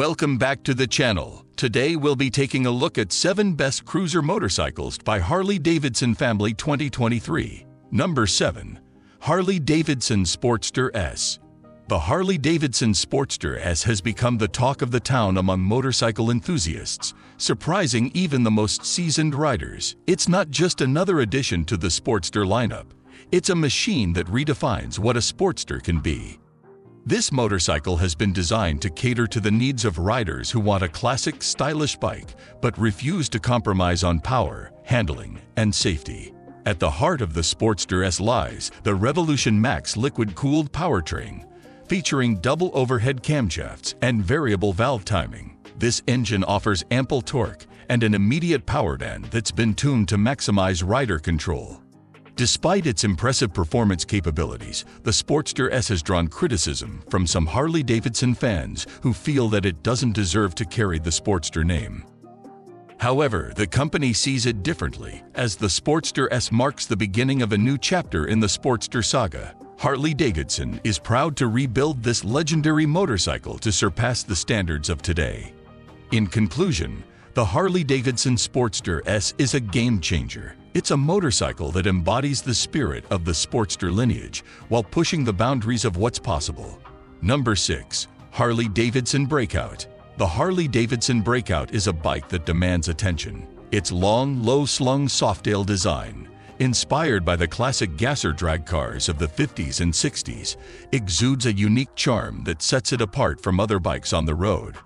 Welcome back to the channel. Today we'll be taking a look at 7 best cruiser motorcycles by Harley Davidson Family 2023. Number 7. Harley Davidson Sportster S. The Harley Davidson Sportster S has become the talk of the town among motorcycle enthusiasts, surprising even the most seasoned riders. It's not just another addition to the Sportster lineup. It's a machine that redefines what a Sportster can be. This motorcycle has been designed to cater to the needs of riders who want a classic, stylish bike but refuse to compromise on power, handling, and safety. At the heart of the Sportster S lies the Revolution Max liquid-cooled powertrain, featuring double overhead camshafts and variable valve timing. This engine offers ample torque and an immediate power band that's been tuned to maximize rider control. Despite its impressive performance capabilities, the Sportster S has drawn criticism from some Harley-Davidson fans who feel that it doesn't deserve to carry the Sportster name. However, the company sees it differently, as the Sportster S marks the beginning of a new chapter in the Sportster saga. Harley-Davidson is proud to rebuild this legendary motorcycle to surpass the standards of today. In conclusion, the Harley-Davidson Sportster S is a game changer it's a motorcycle that embodies the spirit of the Sportster lineage while pushing the boundaries of what's possible. Number 6. Harley-Davidson Breakout The Harley-Davidson Breakout is a bike that demands attention. Its long, low-slung Softail design, inspired by the classic gasser drag cars of the 50s and 60s, exudes a unique charm that sets it apart from other bikes on the road.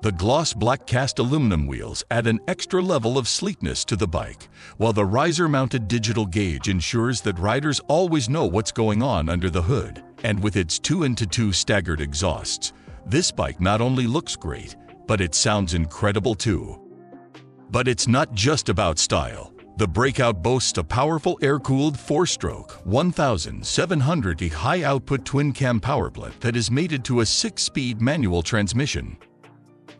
The gloss black cast aluminum wheels add an extra level of sleekness to the bike, while the riser-mounted digital gauge ensures that riders always know what's going on under the hood. And with its 2-into-2 staggered exhausts, this bike not only looks great, but it sounds incredible too. But it's not just about style. The Breakout boasts a powerful air-cooled 4-stroke, 1,700 high-output twin-cam powerplant that is mated to a 6-speed manual transmission.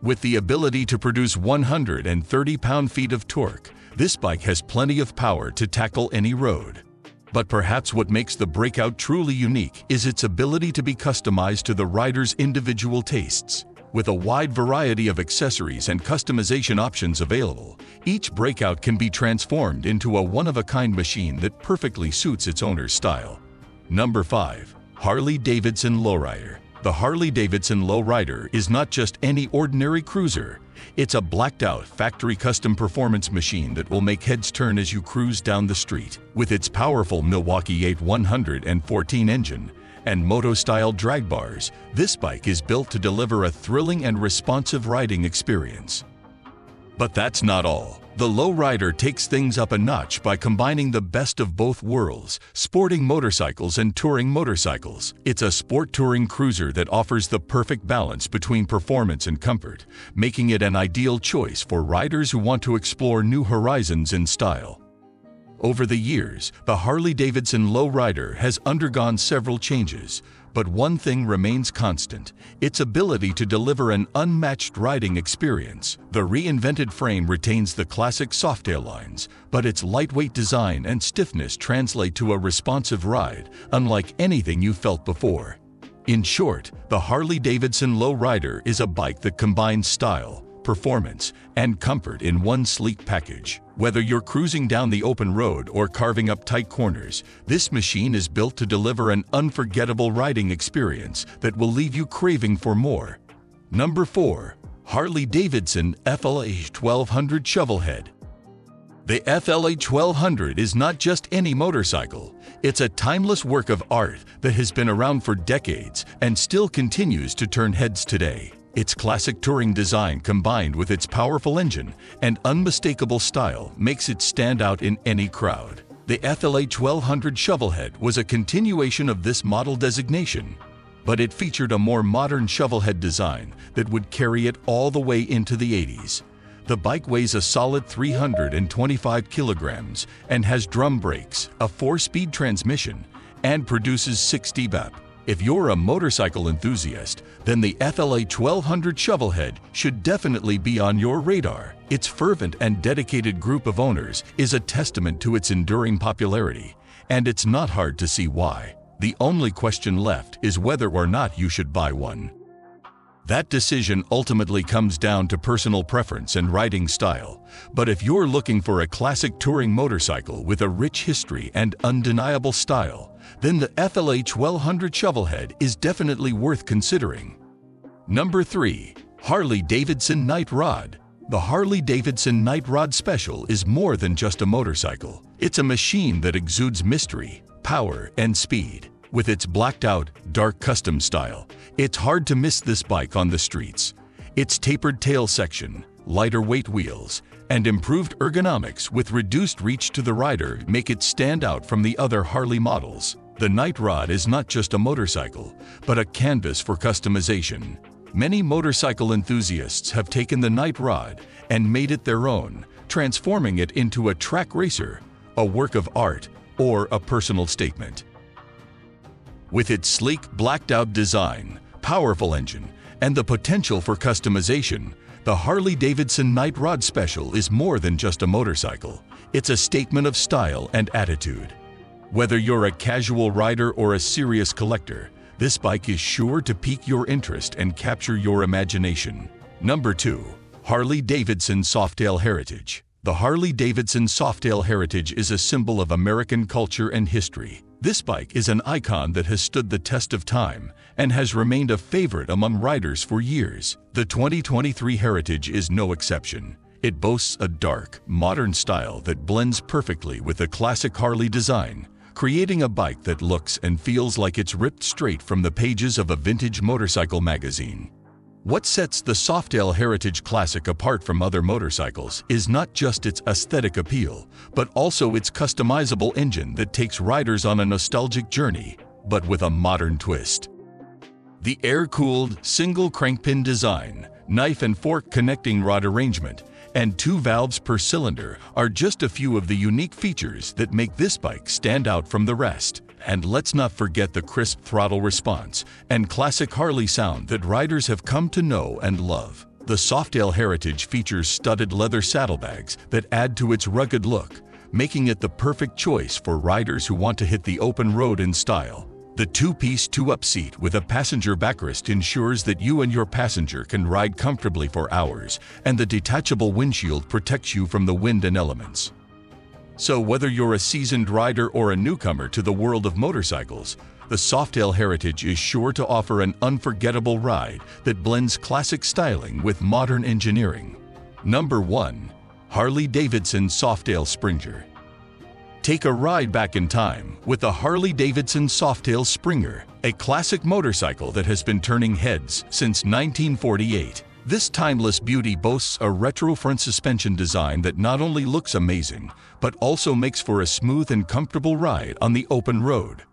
With the ability to produce 130 pound-feet of torque, this bike has plenty of power to tackle any road. But perhaps what makes the Breakout truly unique is its ability to be customized to the rider's individual tastes. With a wide variety of accessories and customization options available, each Breakout can be transformed into a one-of-a-kind machine that perfectly suits its owner's style. Number 5. Harley-Davidson Lowrider the Harley-Davidson Lowrider is not just any ordinary cruiser. It's a blacked-out, factory-custom performance machine that will make heads turn as you cruise down the street. With its powerful Milwaukee 8 114 engine and moto-style drag bars, this bike is built to deliver a thrilling and responsive riding experience. But that's not all. The lowrider takes things up a notch by combining the best of both worlds, sporting motorcycles and touring motorcycles. It's a sport touring cruiser that offers the perfect balance between performance and comfort, making it an ideal choice for riders who want to explore new horizons in style. Over the years, the Harley-Davidson Lowrider has undergone several changes, but one thing remains constant, its ability to deliver an unmatched riding experience. The reinvented frame retains the classic Softail lines, but its lightweight design and stiffness translate to a responsive ride, unlike anything you felt before. In short, the Harley-Davidson Lowrider is a bike that combines style, performance, and comfort in one sleek package. Whether you're cruising down the open road or carving up tight corners, this machine is built to deliver an unforgettable riding experience that will leave you craving for more. Number 4. Harley-Davidson FLH 1200 Shovelhead The FLH 1200 is not just any motorcycle. It's a timeless work of art that has been around for decades and still continues to turn heads today. Its classic touring design combined with its powerful engine and unmistakable style makes it stand out in any crowd. The FLH 1200 Shovelhead was a continuation of this model designation, but it featured a more modern shovelhead design that would carry it all the way into the 80s. The bike weighs a solid 325 kilograms and has drum brakes, a four-speed transmission, and produces 60 BHP. If you're a motorcycle enthusiast, then the FLH 1200 Shovelhead should definitely be on your radar. Its fervent and dedicated group of owners is a testament to its enduring popularity, and it's not hard to see why. The only question left is whether or not you should buy one. That decision ultimately comes down to personal preference and riding style. But if you're looking for a classic touring motorcycle with a rich history and undeniable style, then the FLH 1200 Shovelhead is definitely worth considering. Number 3. Harley-Davidson Night Rod The Harley-Davidson Night Rod Special is more than just a motorcycle. It's a machine that exudes mystery, power, and speed. With its blacked-out, dark custom style, it's hard to miss this bike on the streets. Its tapered tail section, lighter weight wheels, and improved ergonomics with reduced reach to the rider make it stand out from the other Harley models. The Night Rod is not just a motorcycle, but a canvas for customization. Many motorcycle enthusiasts have taken the Night Rod and made it their own, transforming it into a track racer, a work of art, or a personal statement. With its sleek, blacked-out design, powerful engine, and the potential for customization, the Harley-Davidson Night Rod Special is more than just a motorcycle. It's a statement of style and attitude. Whether you're a casual rider or a serious collector, this bike is sure to pique your interest and capture your imagination. Number 2. Harley-Davidson Softail Heritage The Harley-Davidson Softail Heritage is a symbol of American culture and history. This bike is an icon that has stood the test of time and has remained a favorite among riders for years. The 2023 Heritage is no exception. It boasts a dark, modern style that blends perfectly with the classic Harley design, creating a bike that looks and feels like it's ripped straight from the pages of a vintage motorcycle magazine. What sets the Softail Heritage Classic apart from other motorcycles is not just its aesthetic appeal, but also its customizable engine that takes riders on a nostalgic journey, but with a modern twist. The air-cooled, single crankpin design, knife and fork connecting rod arrangement, and two valves per cylinder are just a few of the unique features that make this bike stand out from the rest. And let's not forget the crisp throttle response and classic Harley sound that riders have come to know and love. The Softail Heritage features studded leather saddlebags that add to its rugged look, making it the perfect choice for riders who want to hit the open road in style. The two-piece two-up seat with a passenger backrest ensures that you and your passenger can ride comfortably for hours, and the detachable windshield protects you from the wind and elements. So whether you're a seasoned rider or a newcomer to the world of motorcycles, the Softail Heritage is sure to offer an unforgettable ride that blends classic styling with modern engineering. Number 1. Harley-Davidson Softail Springer Take a ride back in time with the Harley-Davidson Softail Springer, a classic motorcycle that has been turning heads since 1948. This timeless beauty boasts a retro front suspension design that not only looks amazing, but also makes for a smooth and comfortable ride on the open road.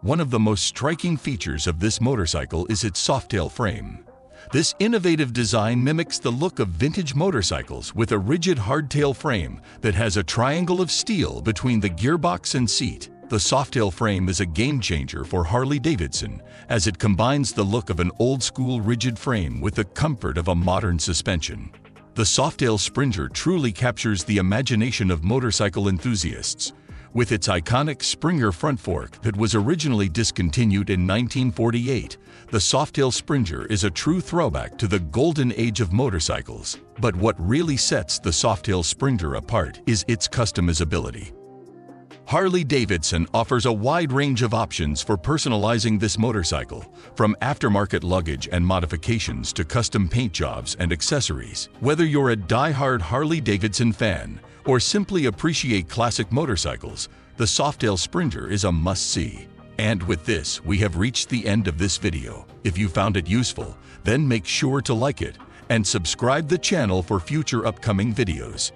One of the most striking features of this motorcycle is its softail frame. This innovative design mimics the look of vintage motorcycles with a rigid hardtail frame that has a triangle of steel between the gearbox and seat. The Softail frame is a game changer for Harley-Davidson as it combines the look of an old-school rigid frame with the comfort of a modern suspension. The Softail Springer truly captures the imagination of motorcycle enthusiasts. With its iconic Springer front fork that was originally discontinued in 1948, the Softail Springer is a true throwback to the golden age of motorcycles. But what really sets the Softail Springer apart is its customizability. Harley-Davidson offers a wide range of options for personalizing this motorcycle, from aftermarket luggage and modifications to custom paint jobs and accessories. Whether you're a die-hard Harley-Davidson fan or simply appreciate classic motorcycles, the Softail Springer is a must-see. And with this, we have reached the end of this video. If you found it useful, then make sure to like it and subscribe the channel for future upcoming videos.